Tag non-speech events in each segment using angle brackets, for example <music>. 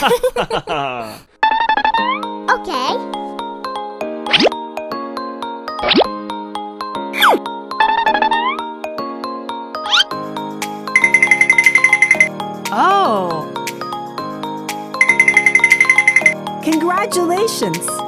Okay. Oh. Congratulations.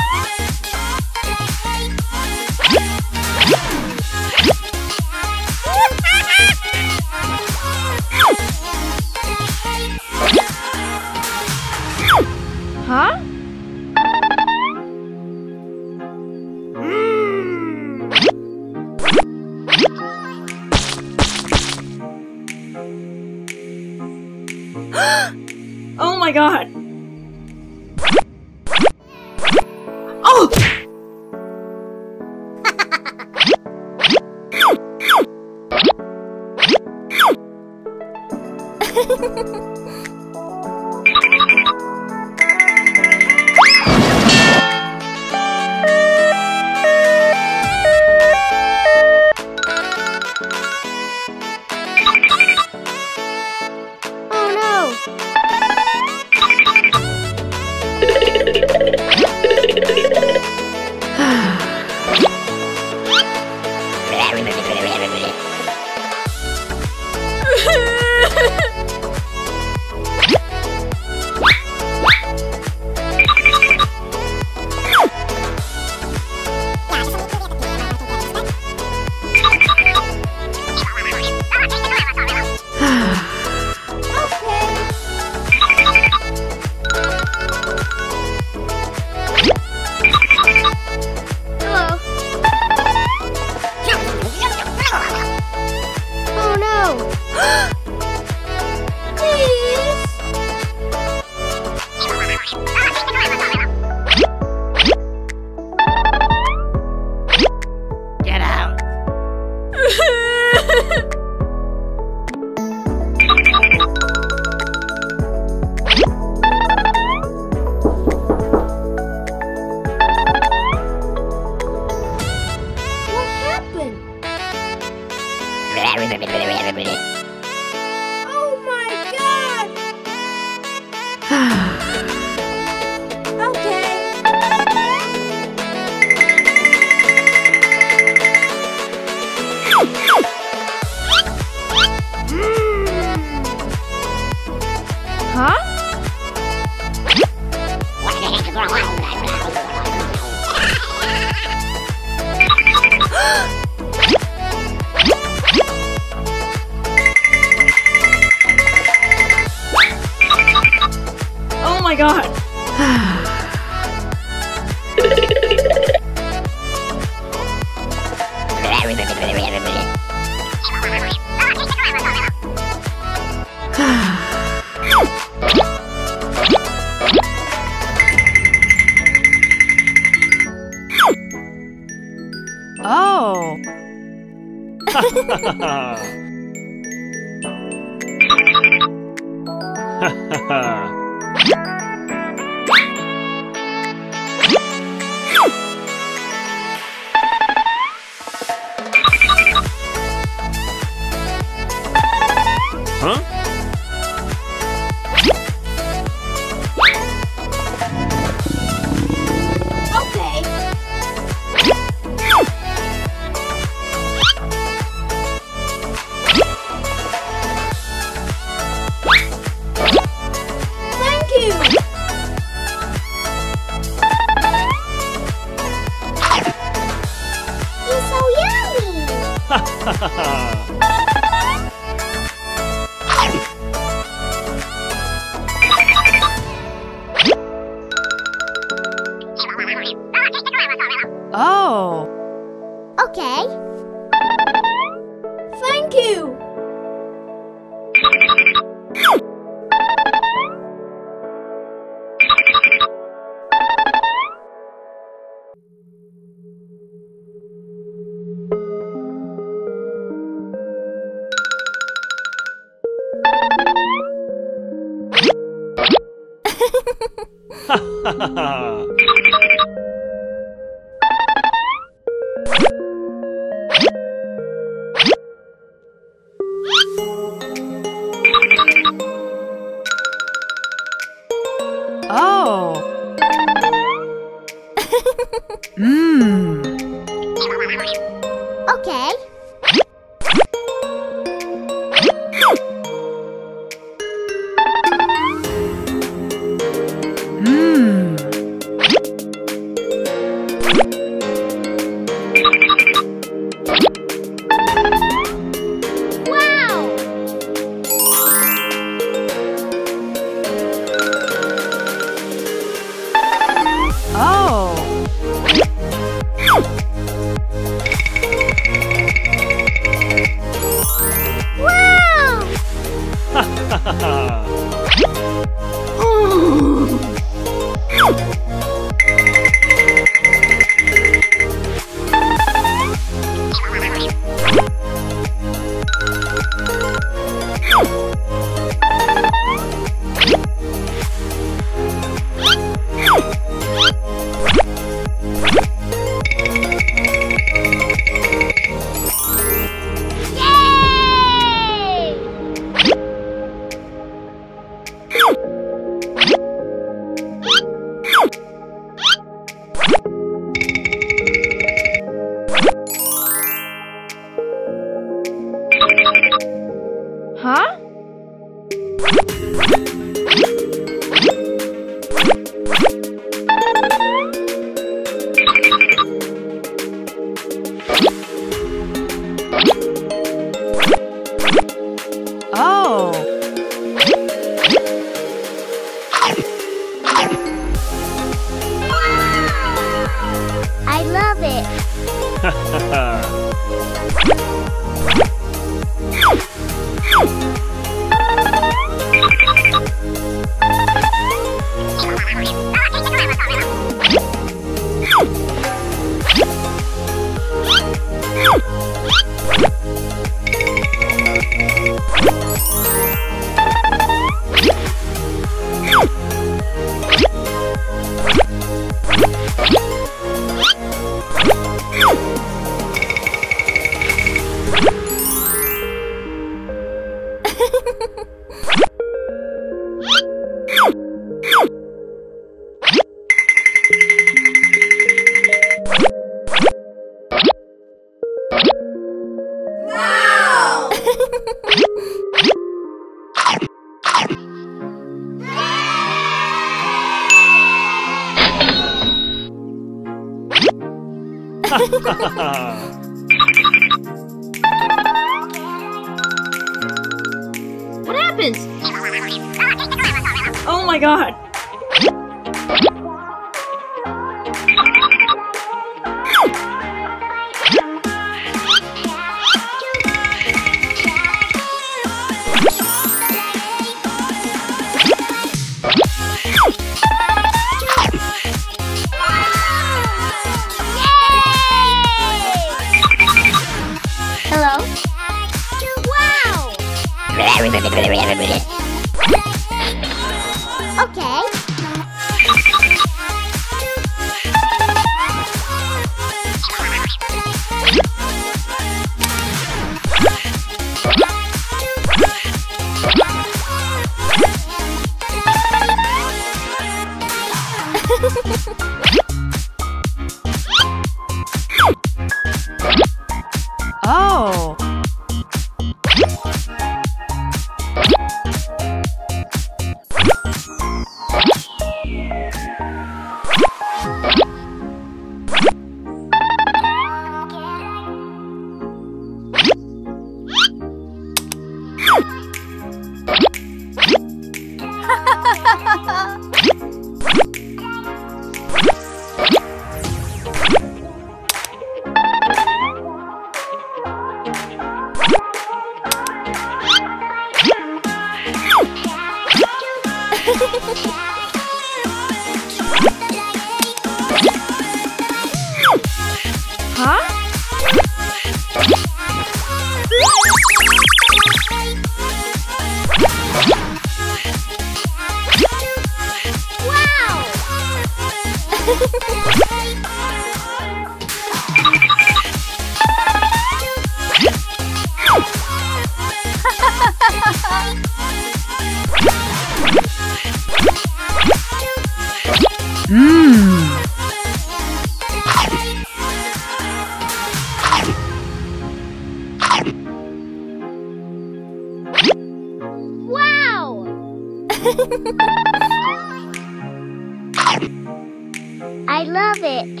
I love it.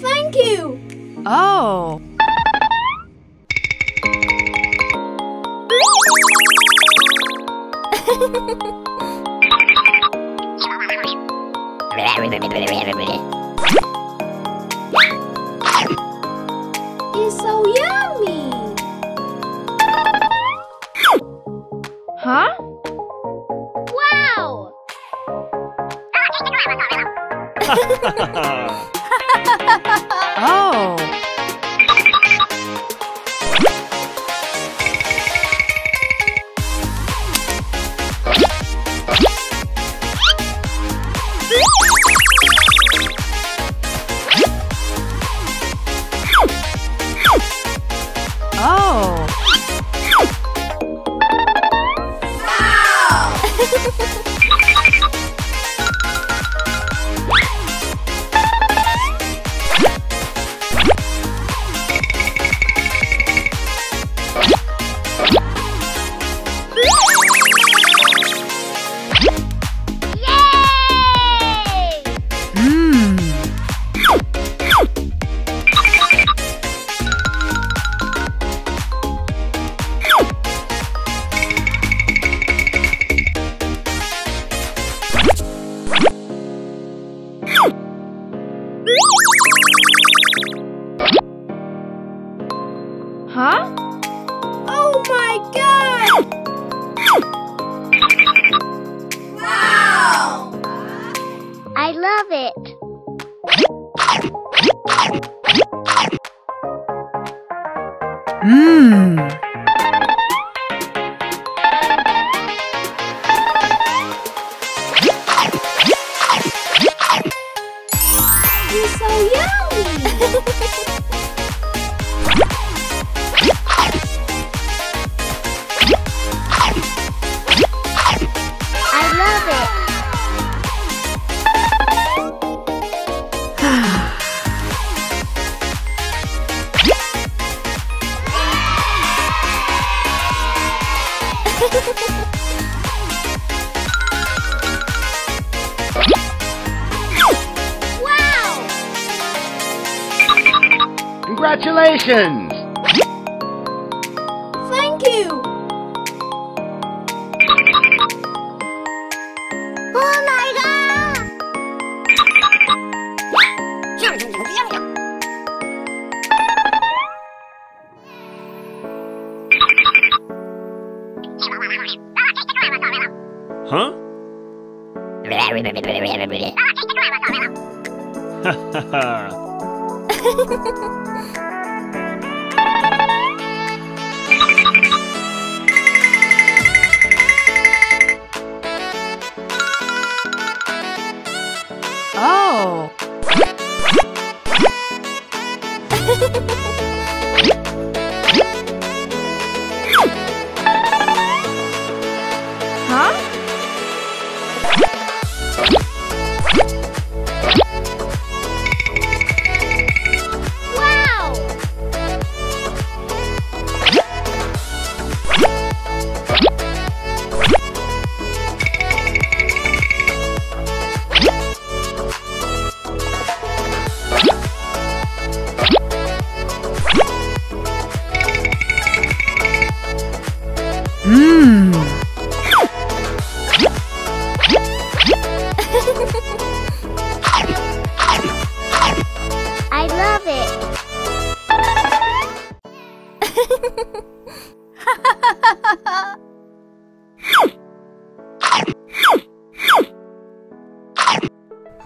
Thank you. Oh. <laughs>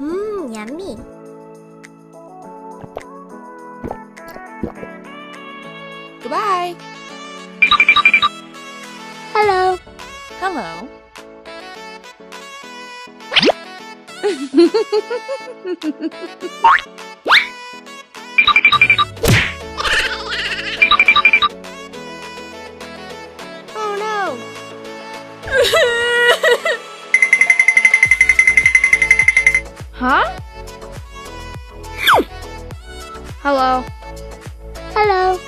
Mmm, yummy. Goodbye. Hello. Hello. <laughs> Hello. Hello.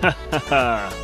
Ha ha ha.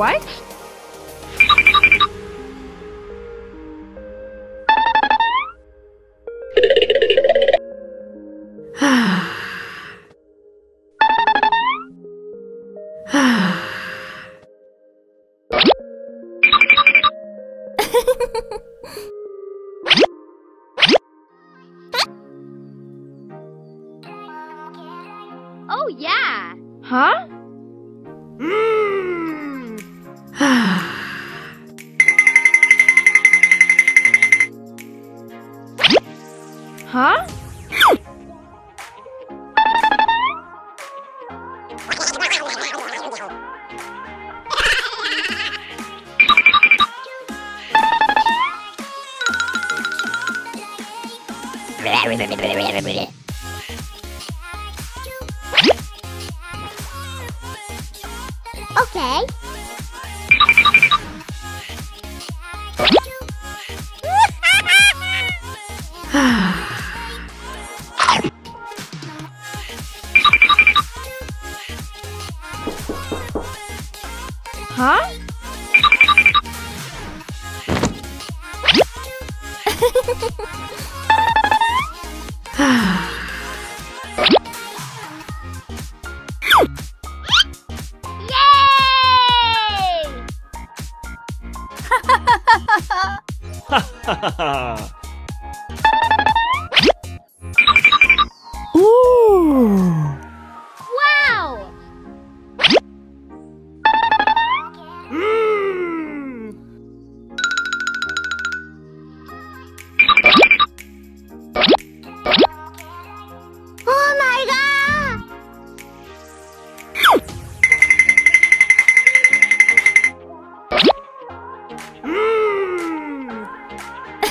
What?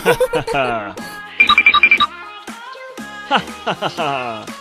ha ha ha ha ha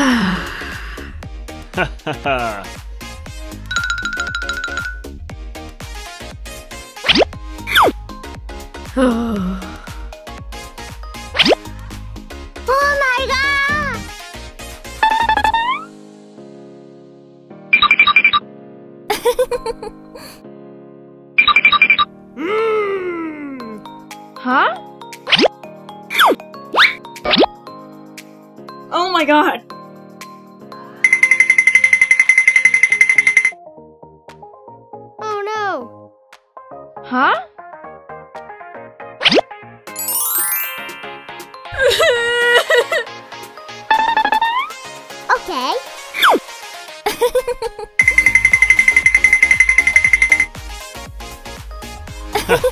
oh. <sighs> oh my god! <laughs> Huh? Oh my god!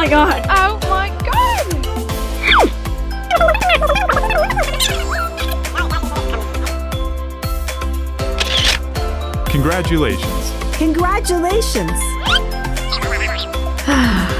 my god. Oh my god. Congratulations. Congratulations. <sighs>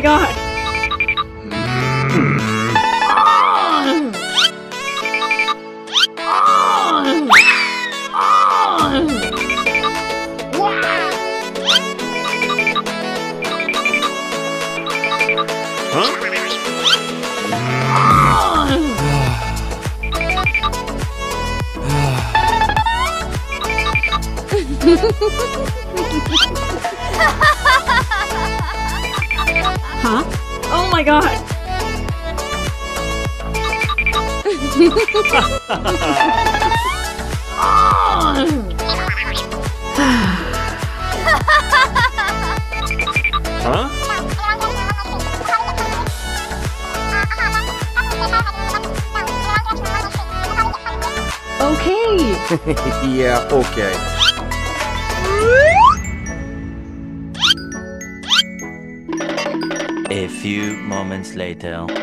my god! Moments later.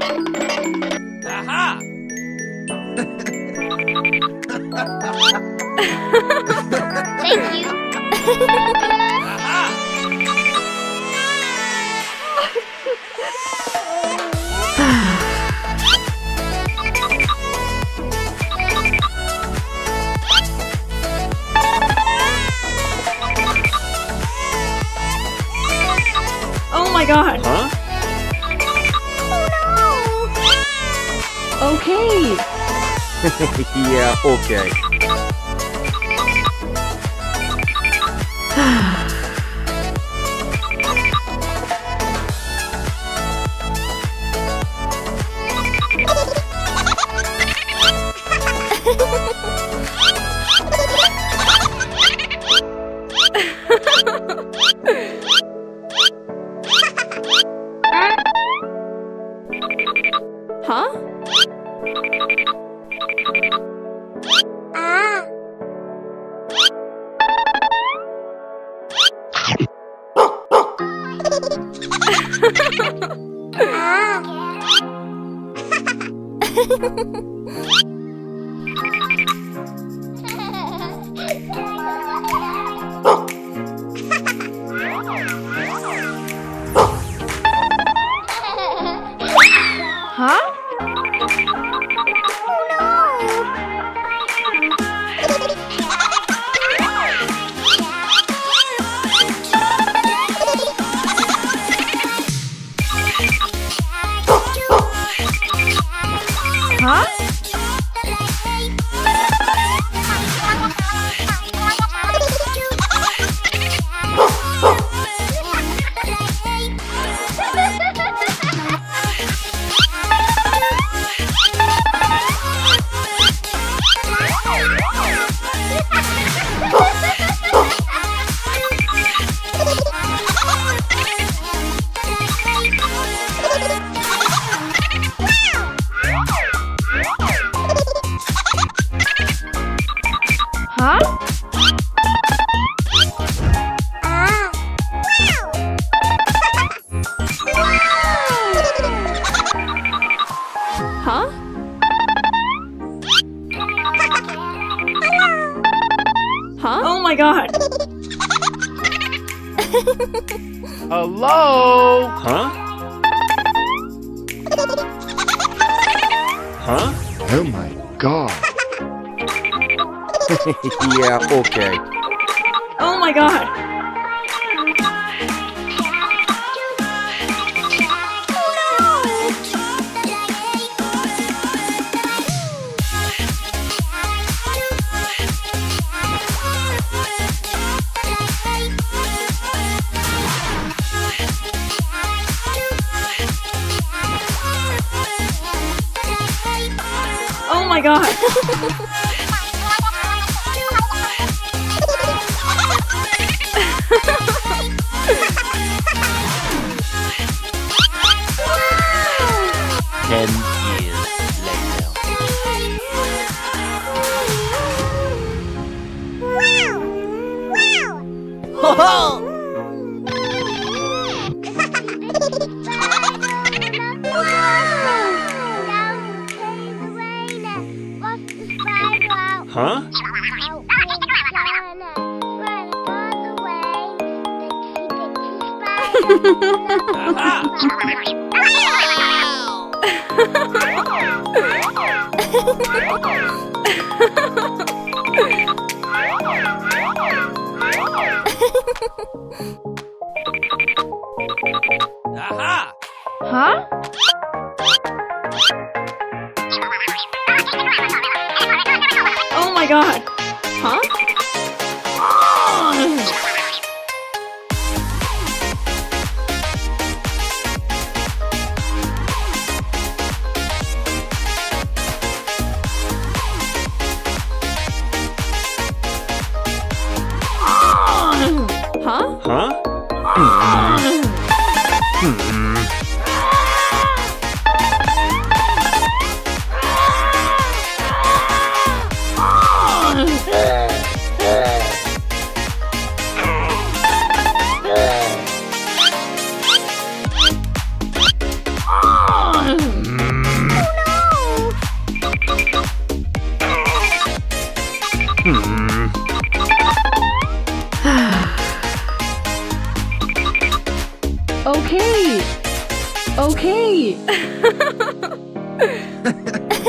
Okay. Huh? Ah. <laughs> my god. <laughs>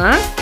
Huh?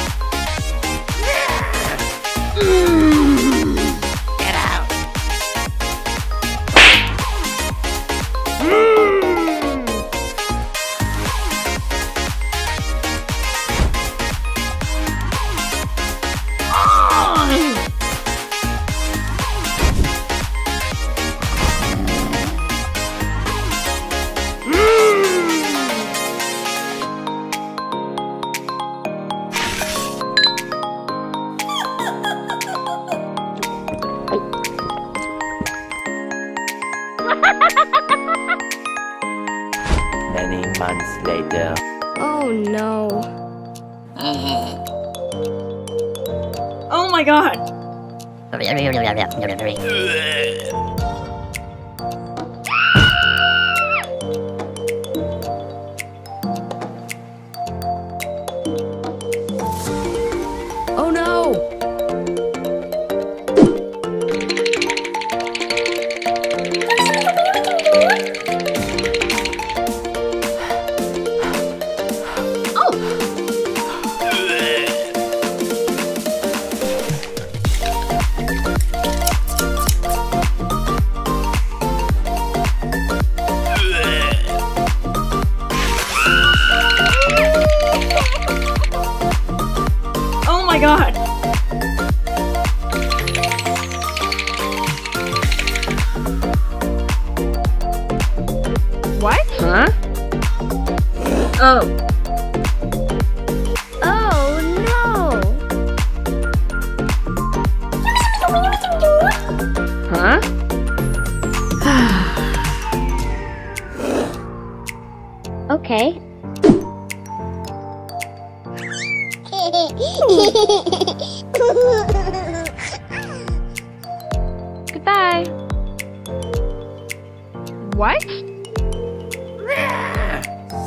What?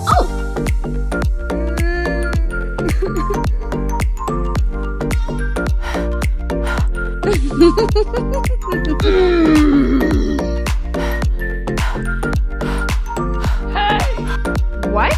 Oh. <laughs> What?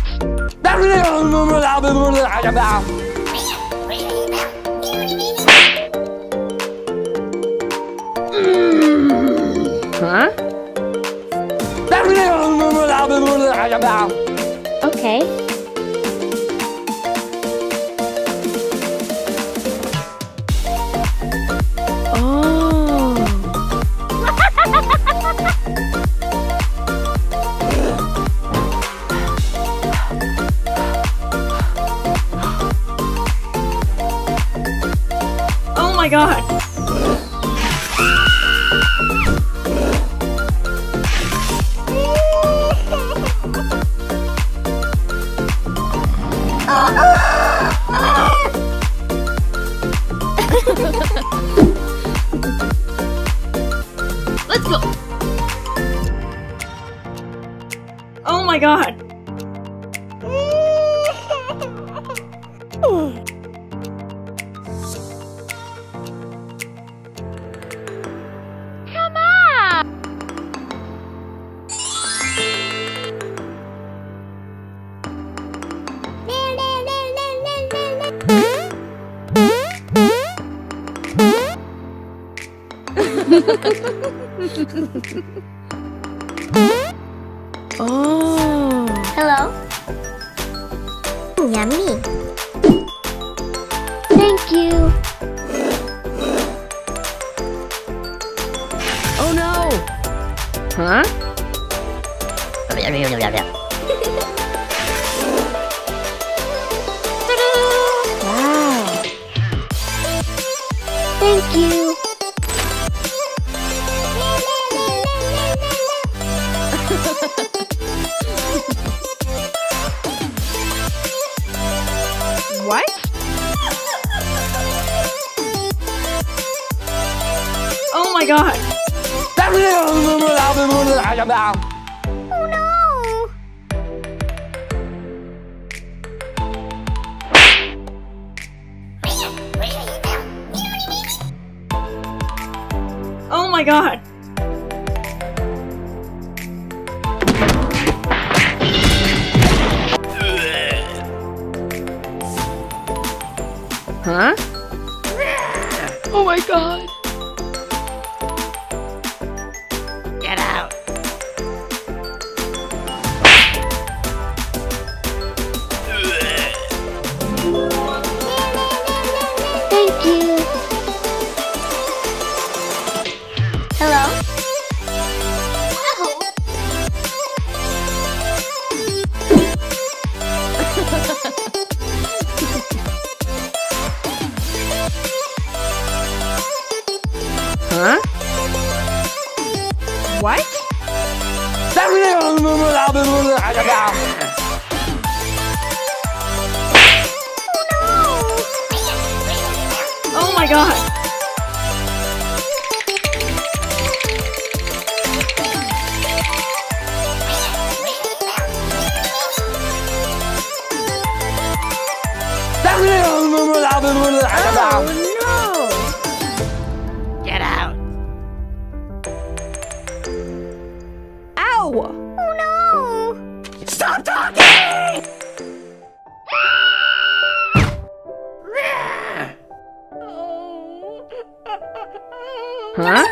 Huh?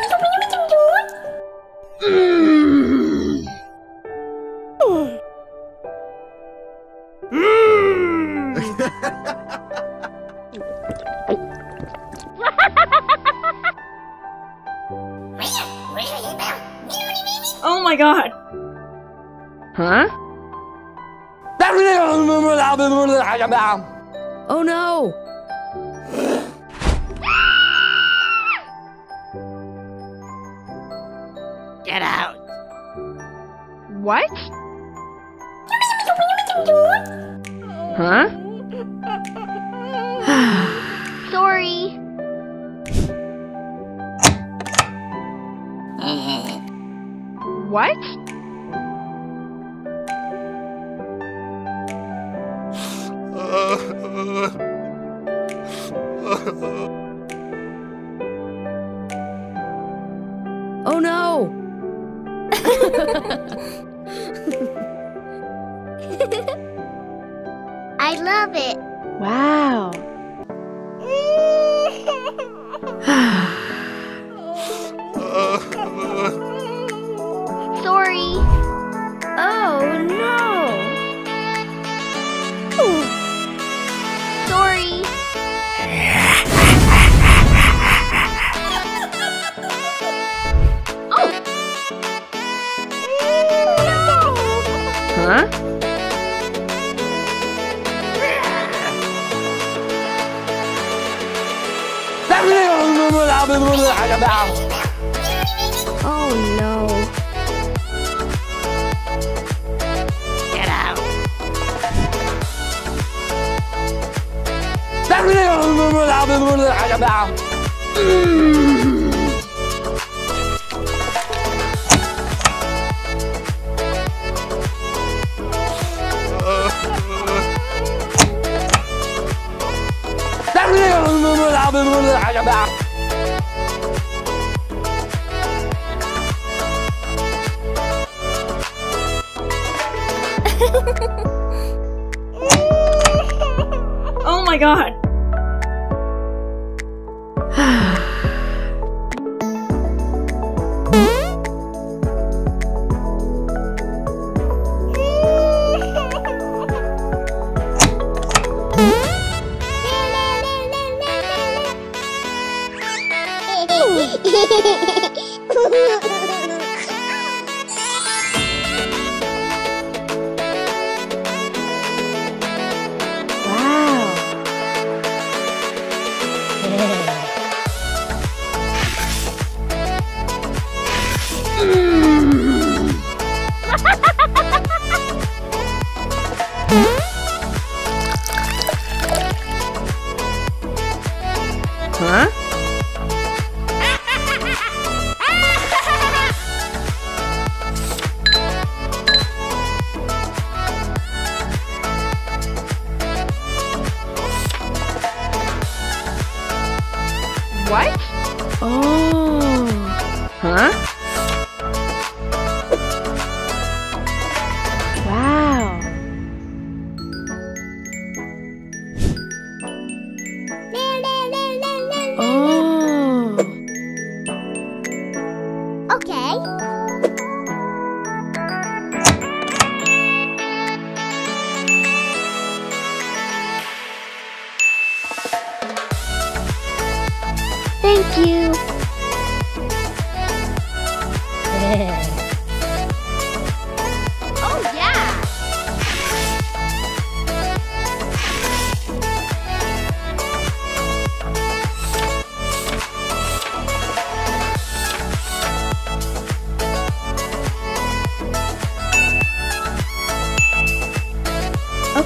Oh my god. Huh? Oh no. oh my god!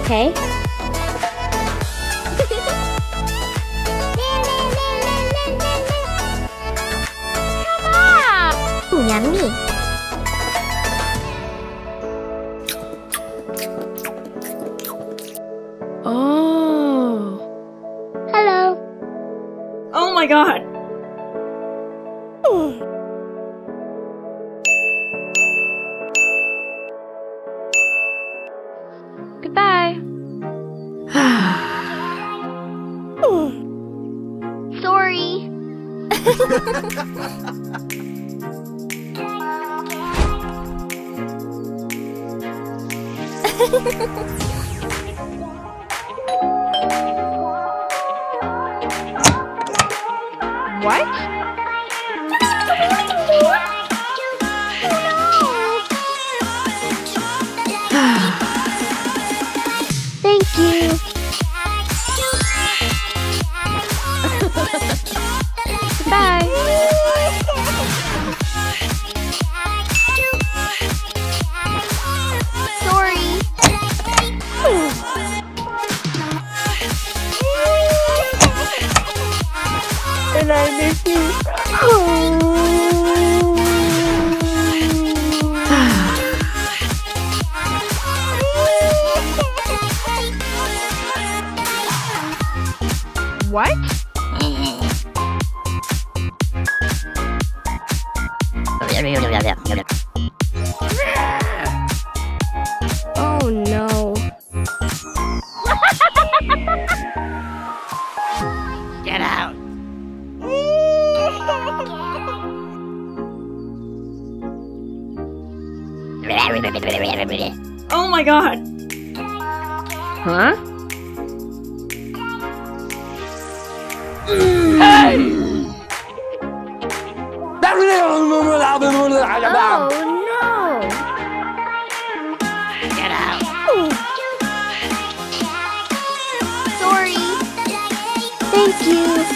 okay? Oh my god! Huh? Hey! Oh no! Get out. Sorry. Thank you.